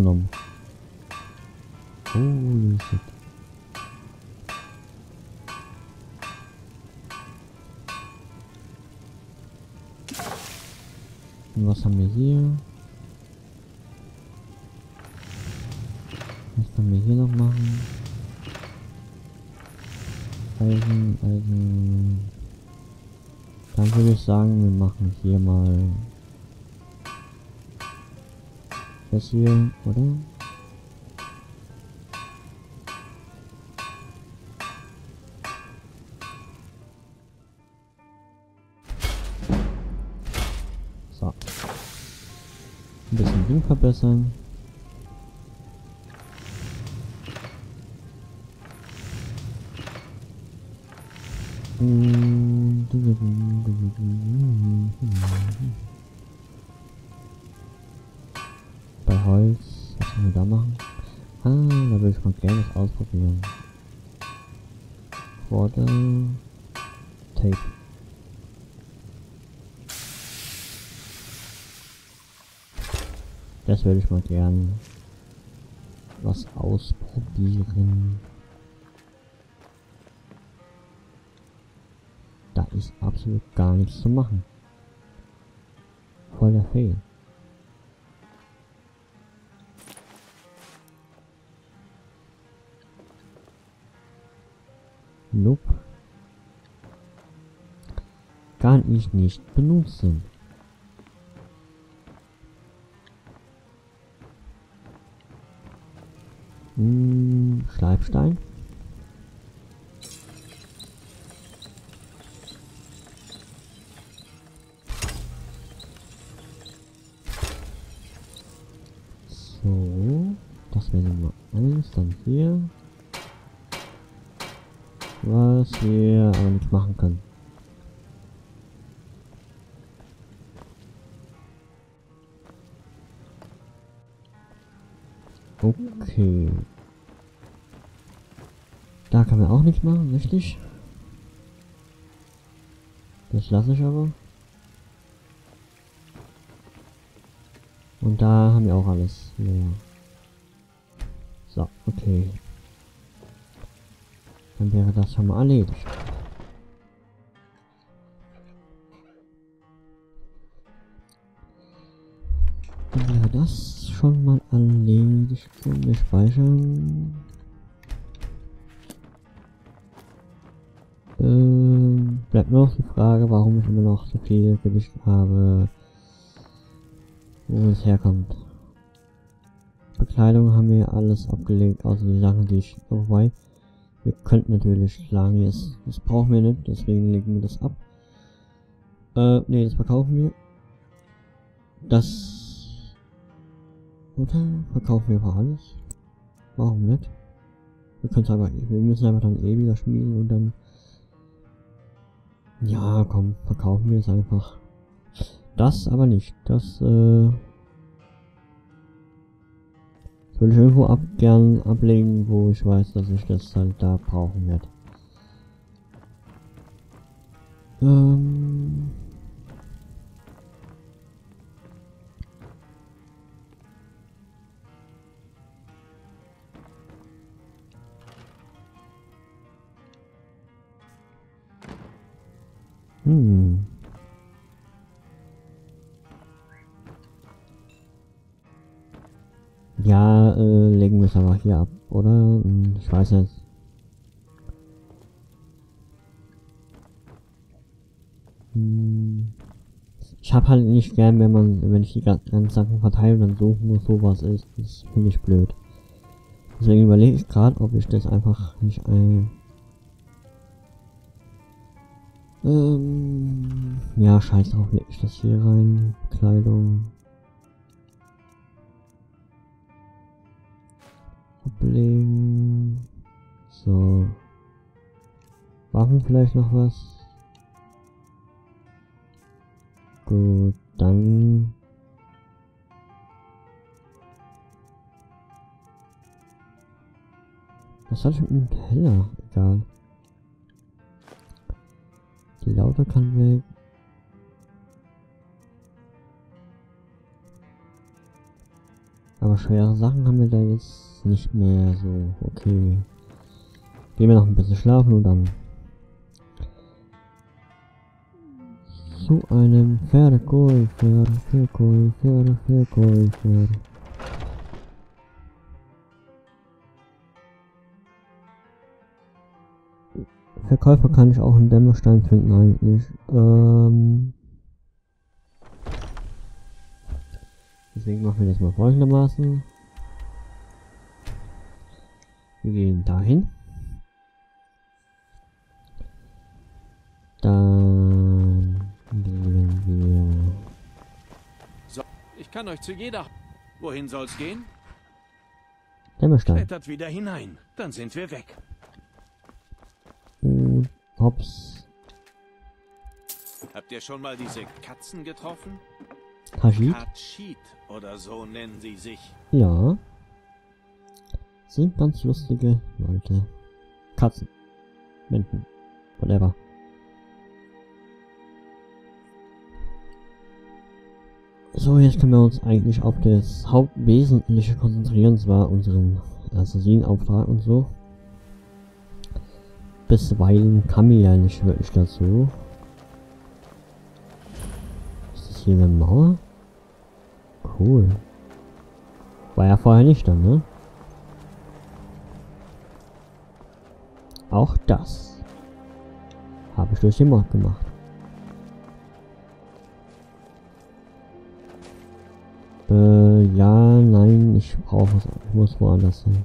aufgenommen. Holy shit. Und was haben wir hier? Was können wir hier noch machen? Eisen, Eisen. Dann würde ich sagen, wir machen hier mal das hier, oder? So. Ein bisschen Ding verbessern. Bei mal gerne ausprobieren. Quarter Tape. Das würde ich mal gern was ausprobieren. Da ist absolut gar nichts zu machen. Voll der Fail. Nope. Kann ich nicht benutzen. Hm, Schleifstein. So, das wäre Nummer 1, dann hier. Was wir aber nicht machen können. Okay. Da kann man auch nichts machen, richtig? Das lasse ich aber. Und da haben wir auch alles. Ja. So, okay. Dann wäre das schon mal erledigt. Dann wäre das schon mal erledigt. Und wir speichern. Ähm, bleibt nur noch die Frage, warum ich immer noch so viel Gewicht habe, wo es herkommt. Bekleidung haben wir alles abgelegt, außer die Sachen, die ich... Wobei, wir könnten natürlich schlagen, das, das brauchen wir nicht, deswegen legen wir das ab. Äh, nee, das verkaufen wir. Das... Oder verkaufen wir einfach alles? Warum nicht? Wir können es einfach... Wir müssen einfach dann eh wieder schmieden und dann... Ja, komm, verkaufen wir es einfach. Das aber nicht. Das, äh... Würde ich irgendwo ab, gern ablegen, wo ich weiß, dass ich das halt da brauchen werde. Ähm... Hm. Hier ab, oder? Hm, Ich weiß nicht. Hm. Ich hab halt nicht gern, wenn man, wenn ich die ganzen Sachen verteile und dann suchen muss, wo was ist. Das finde ich blöd. Deswegen überlege ich gerade, ob ich das einfach nicht ein... Ähm, ja, scheiß drauf, leg ich das hier rein. Kleidung. Ablegen. So. Waffen vielleicht noch was? Gut, dann... Was soll ich mit dem Heller? Egal. Die Lauter kann weg. Aber schwere Sachen haben wir da jetzt nicht mehr so. Okay. Gehen wir noch ein bisschen schlafen und dann zu einem Verkäufer, Verkäufer, Verkäufer. Verkäufer kann ich auch in Dämmerstein finden eigentlich. Ähm Deswegen machen wir das mal folgendermaßen. Wir gehen dahin. Dann gehen wir. So, ich kann euch zu jeder. Wohin soll's gehen? Dämmerstein. Klettert wieder hinein, dann sind wir weg. Und hops. Habt ihr schon mal diese Katzen getroffen? Kajit. Katschit oder so nennen sie sich. Ja. Sind ganz lustige Leute. Katzen. Menschen. Whatever. So, jetzt können wir uns eigentlich auf das Hauptwesentliche konzentrieren, zwar unseren Assassinauftrag und so. Bisweilen kam mir ja nicht wirklich dazu. Ist das hier eine Mauer? Cool. War ja vorher nicht dann, ne? Auch das habe ich durch den Mod gemacht. Äh, ja, nein, ich brauche es. Ich muss woanders hin.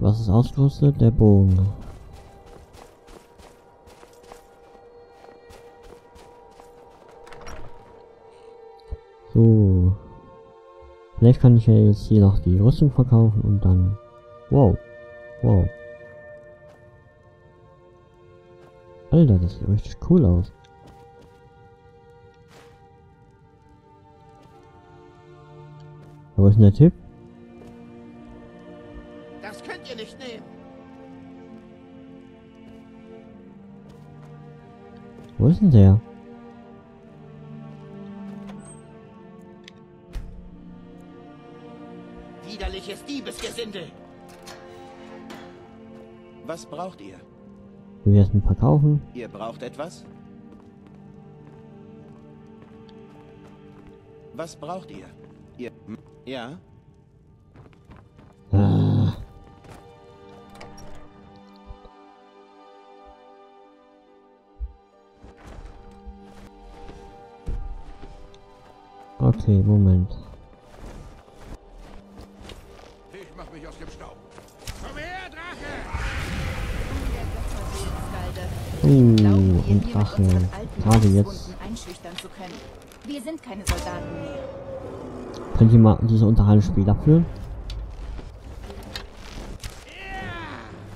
Was ist ausgerüstet? Der Bogen. So. Vielleicht kann ich ja jetzt hier noch die Rüstung verkaufen und dann... Wow. Wow. Alter, das sieht richtig cool aus. Wo ist denn der Typ? Das könnt ihr nicht nehmen. Wo ist denn der? Widerliches Diebesgesindel. Was braucht ihr? Wir werden verkaufen. Ihr braucht etwas? Was braucht ihr? Ihr... Ja? Ah. Okay, Moment. Uh, und Drache. Gerade jetzt. einschüchtern zu können. Wir sind keine Soldaten mehr. Könnt ihr mal diese unterhalten Spiel abführen?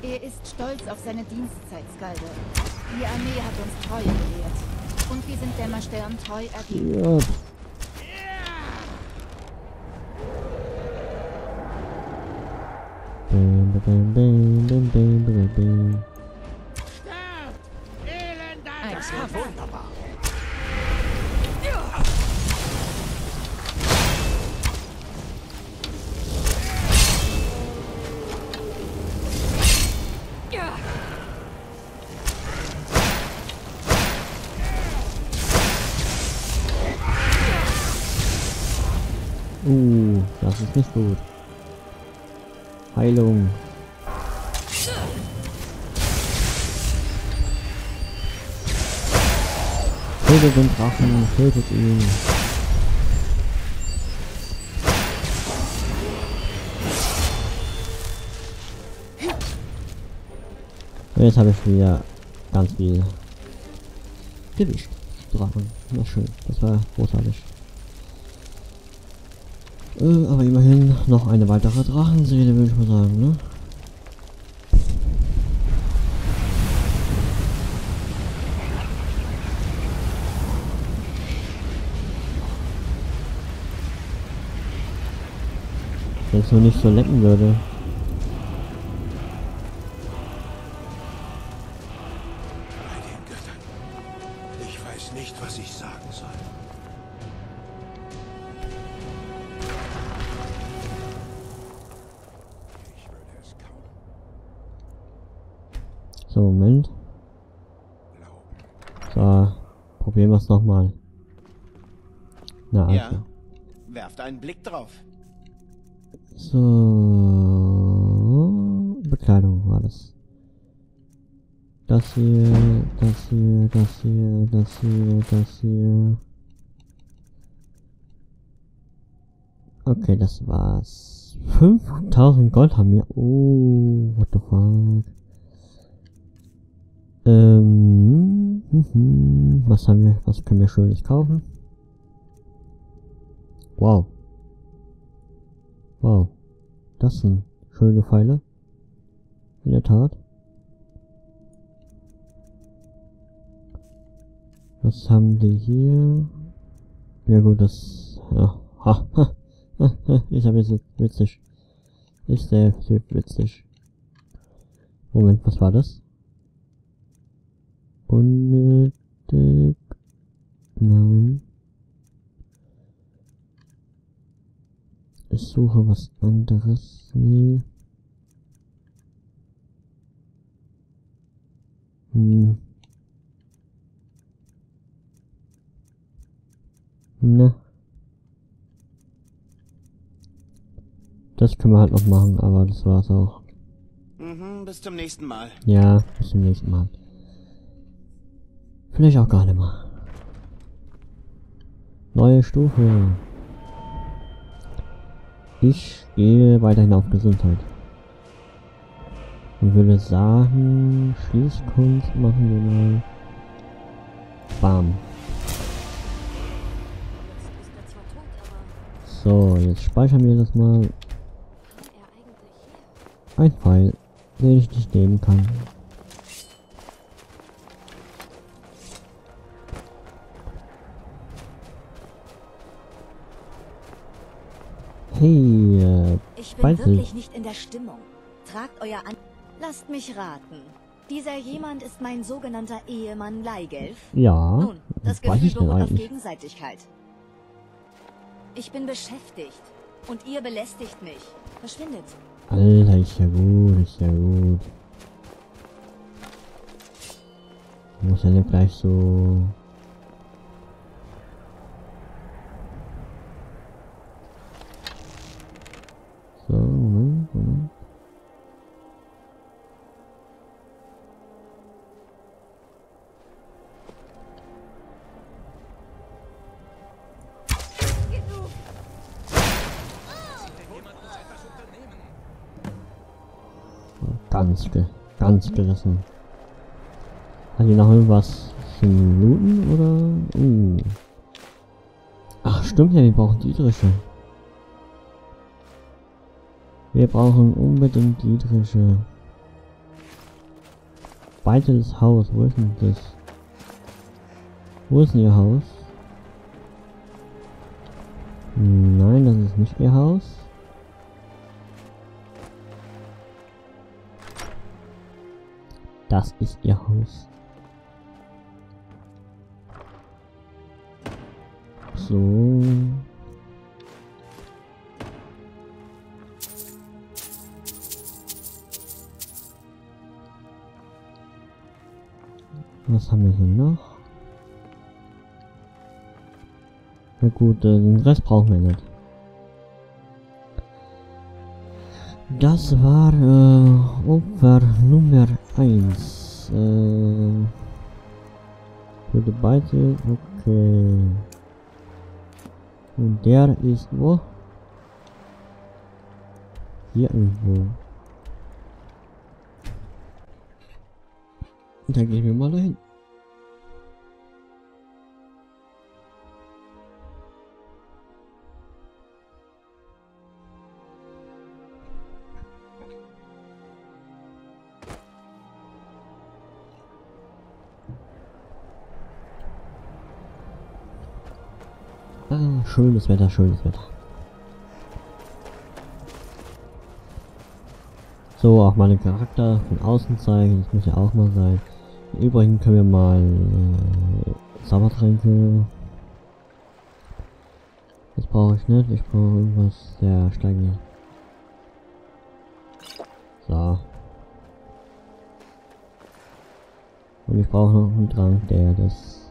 Er ist stolz auf seine Dienstzeit, Skalde. Die Armee hat uns Treue gelehrt. Und wir sind Dämmerstern treu ergeben. Ja. Bam, bam, bam, Uh, das ist nicht gut. Heilung. Tötet den Drachen, tötet ihn. Und jetzt habe ich wieder ganz viel Gewicht. Drachen. Na schön, das war großartig. Äh, aber immerhin noch eine weitere Drachenseele, würde ich mal sagen, ne? Wenn es nur nicht so lecken würde. So, Moment. So, probieren wir es nochmal. Na also. Ja. Werft einen Blick drauf. So, Bekleidung war das. Das hier, das hier, das hier, das hier, das hier. Okay, das war's. 5000 Gold haben wir. Oh, what the fuck. Ähm, was haben wir, was können wir schönes kaufen? Wow. Wow. Das sind schöne Pfeile. In der Tat. Was haben die hier? Ja gut, das... Ja. Ha, ha, ha, ich habe jetzt witzig. Ist der Typ witzig. Moment, was war das? Unnötig. Nein. Ich suche was anderes. Nee. Hm. Ne. Das können wir halt noch machen, aber das war's auch. Mhm, bis zum nächsten Mal. Ja, bis zum nächsten Mal. Vielleicht auch gar nicht mehr. Neue Stufe. Ich gehe weiterhin auf Gesundheit. Und würde sagen, Schließkunst machen wir mal. Bam. So, jetzt speichern wir das mal. Ein Pfeil, den ich nicht nehmen kann. Hey, äh, Ich bin Beißel. wirklich nicht in der Stimmung. Tragt euer An... Lasst mich raten. Dieser jemand ist mein sogenannter Ehemann Leigelf. ja, Nun, das weiß Gefühl ich denn beruht auf eigentlich? Gegenseitigkeit. Ich bin beschäftigt. Und ihr belästigt mich. Verschwindet. Alter, ist ja gut, ist ja gut. Muss ja nicht gleich so... So, ganz gerissen. Hat die noch irgendwas zum Looten oder? Uh. Ach stimmt ja, wir brauchen Dietriche. Wir brauchen unbedingt Dietriche. Weites Haus, wo ist denn das? Wo ist denn ihr Haus? Nein, das ist nicht ihr Haus. Das ist ihr Haus. So. Was haben wir hier noch? Na gut, äh, den Rest brauchen wir nicht. Das war äh, Opfer Nummer 1. Äh, für die beide, okay. Und der ist wo? Hier irgendwo. Dann gehen wir mal dahin. Ah, schönes Wetter, schönes Wetter. So, auch den Charakter von außen zeigen, das muss ja auch mal sein. Im Übrigen können wir mal äh, Sauertränke. Das brauche ich nicht, ich brauche irgendwas sehr steigen. So. Und ich brauche noch einen Drang, der das...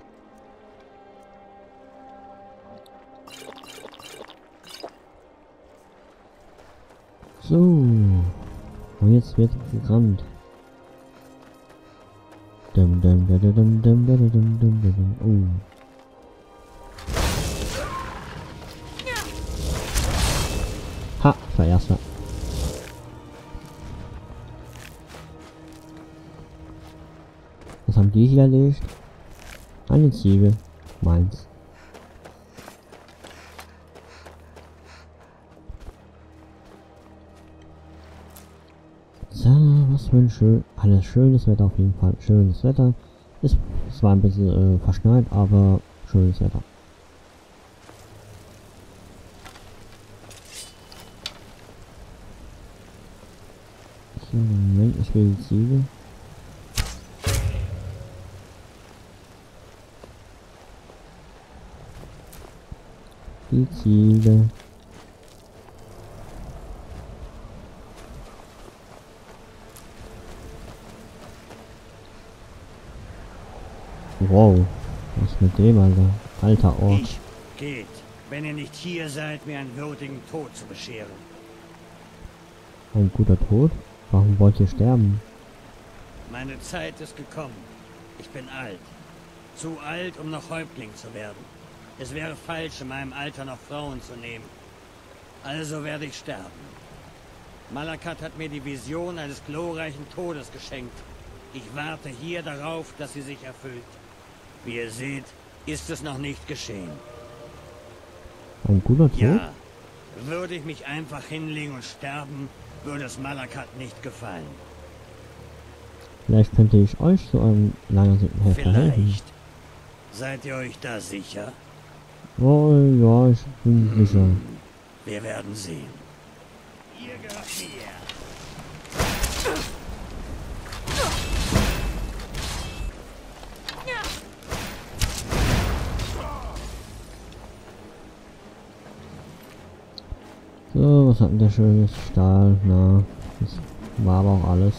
So. Und jetzt wird gerannt. Dum dum dum dum dum dum dum dum dum Oh. Ha, war erster. Was haben die hier erlegt? Eine Ziege. Meins. So, was für ein schön, alles schönes Wetter auf jeden Fall. Schönes Wetter. Ist zwar ein bisschen äh, verschneit, aber schönes Wetter. So, Moment, ich will die Ziege. Die Ziege. Wow. Was mit dem, Alter? Alter Ort. Ich geht, wenn ihr nicht hier seid, mir einen würdigen Tod zu bescheren. Ein guter Tod? Warum wollt ihr sterben? Meine Zeit ist gekommen. Ich bin alt. Zu alt, um noch Häuptling zu werden. Es wäre falsch, in meinem Alter noch Frauen zu nehmen. Also werde ich sterben. Malakat hat mir die Vision eines glorreichen Todes geschenkt. Ich warte hier darauf, dass sie sich erfüllt. Wie ihr seht, ist es noch nicht geschehen. Ein guter Tod? Ja, würde ich mich einfach hinlegen und sterben, würde es Malakat nicht gefallen. Vielleicht könnte ich euch zu eurem langen Helfer helfen. Vielleicht. Seid ihr euch da sicher? Oh ja, ich bin sicher. Wir werden sehen. Ihr gehört mir. So, was hat denn der schönes Stahl? Na, das war aber auch alles.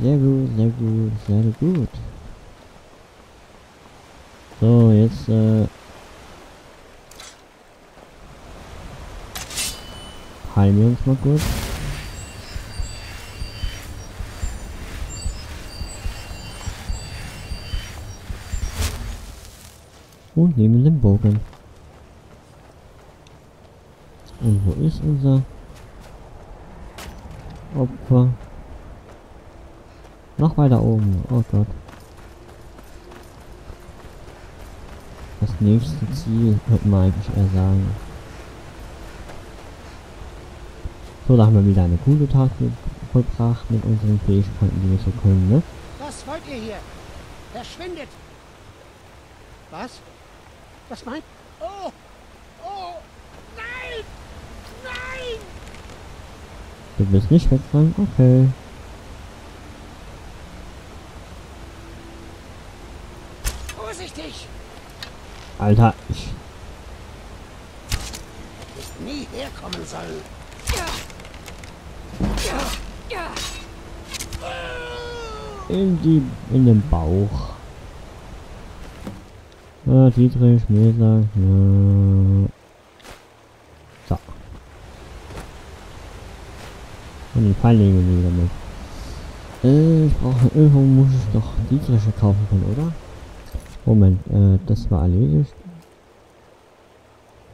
Sehr gut, sehr gut, sehr gut. So, jetzt äh, heilen wir uns mal kurz. Und nehmen den Bogen. Und wo ist unser Opfer? Noch weiter oben. Oh Gott. Das nächste Ziel, könnte man eigentlich eher sagen. So, da haben wir wieder eine gute Tat vollbracht mit unseren Fähigkeiten, die wir so können, ne? Was wollt ihr hier? Verschwindet! Was? Was meint? Oh! Oh! Nein! Nein! Du willst nicht wegrennen? Okay. Vorsichtig! Alter, ich... Hättest nie herkommen sollen. In die... in den Bauch. Ah, Dietrich, Meser, ja. So. Und den Pfeil nehmen wir wieder mit. Äh, ich brauche irgendwo muss ich doch Dietriche kaufen können, oder? Moment, äh, das war erledigt.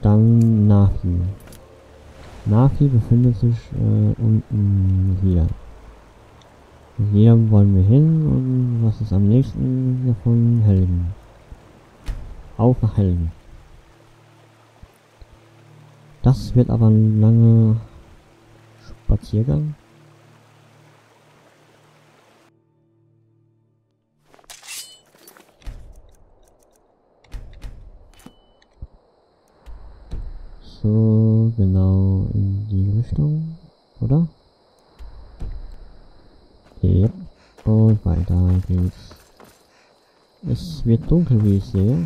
Dann Nafi. Nafi befindet sich äh, unten hier. Hier wollen wir hin und was ist am nächsten davon? Helden. Auf nach Helden. Das wird aber ein langer Spaziergang. So, genau in die Richtung, oder? Ja. Und weiter geht's. Es wird dunkel, wie ich sehe.